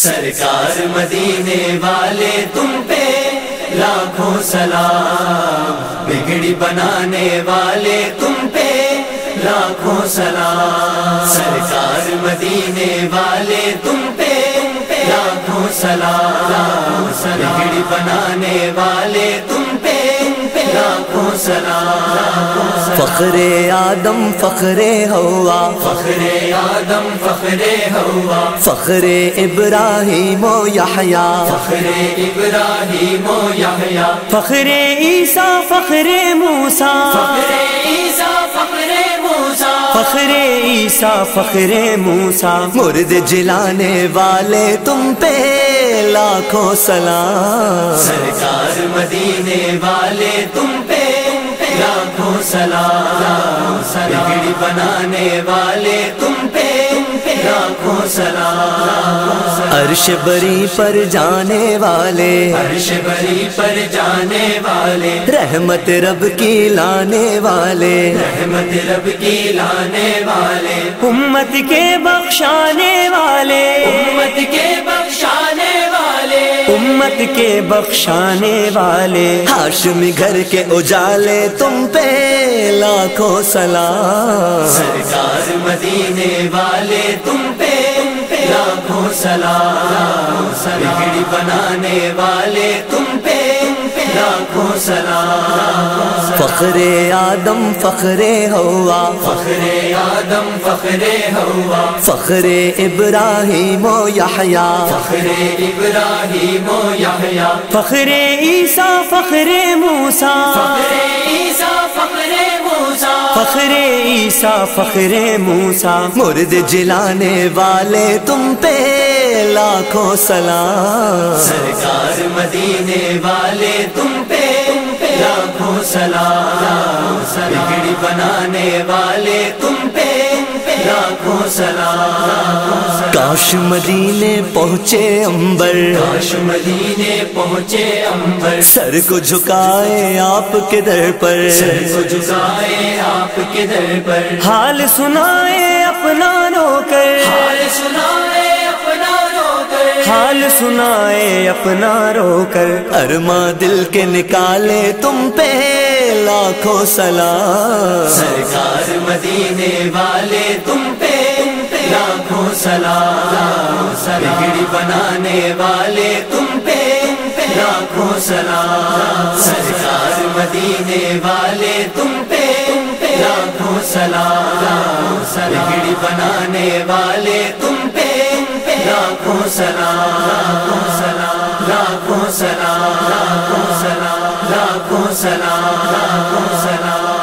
سرکار مدینے والے تم پہ لاکھوں سلام، بگڑی بنانے والے تم پہ لاکھوں سلام۔ سرکار مدینے والے تم پہ لاکھوں سلام، بگڑی بنانے والے تم پہ سلام فخر آدم، فخر ہوا فخر آدم فخر ہوا فخر ابراہیم و یحییٰ فخر ابراہیم و یحییٰ فخر عیسیٰ فخر موسیٰ فخر عیسیٰ، فخر موسیٰ. فخر عیسیٰ، فخر موسیٰ. مرد جلانے والے تم پہ لاکھوں سلام. سرکار مدینے والے تم پہ سلام بگڑی بنانے والے تم پہ لاکھوں سلام۔ عرش بری پر جانے والے عرش بری پر جانے والے۔ رحمت رب کی لانے والے رحمت رب کی لانے والے۔ امت کے بخشانے والے۔ امت کے بخشانے امت کے بخشانے والے ہاشمی گھر کے اجالے تم پہ لاکھوں سلام سرکار مدینے والے تم پہ لاکھوں سلام بگڑی بنانے والے تم پہ لاکھوں سلام. فخر آدم فخر ہوا فخر آدم فخر ہوا فخر ابراہیم و یحییٰ فخر ابراہیم و یحییٰ فخر عیسیٰ فخر موسیٰ. فخر عیسیٰ فخر موسیٰ. فخر عیسیٰ فخر موسیٰ. مرد جلانے والے تم پہ. لاکھوں سلام۔ سرکار مدینے والے تم پہ لاکھوں سلام۔ بگڑی بنانے والے تم پہ لاکھوں سلام۔ کاش مدینے پہنچے امبر کاش مدینے پہنچے امبر سر کو جھکائے آپ کے در پر۔ سر کو جھکائے آپ کے در پر۔ حال سنائے اپنا رو کر حال حال سنائے اپنا رو کر۔ ارما دل کے نکالے تم پہ لاکھوں سلام۔ سرکار مدینے والے تم پہ لاکھوں سلام۔ بگڑی بنانے والے تم پہ لاکھوں سلام۔ سرکار مدینے والے تم پہ لاکھوں سلام۔ بگڑی بنانے والے تم لاکھوں سلام لاکھوں سلام لاکھوں سلام لاکھوں سلام لاکھوں سلام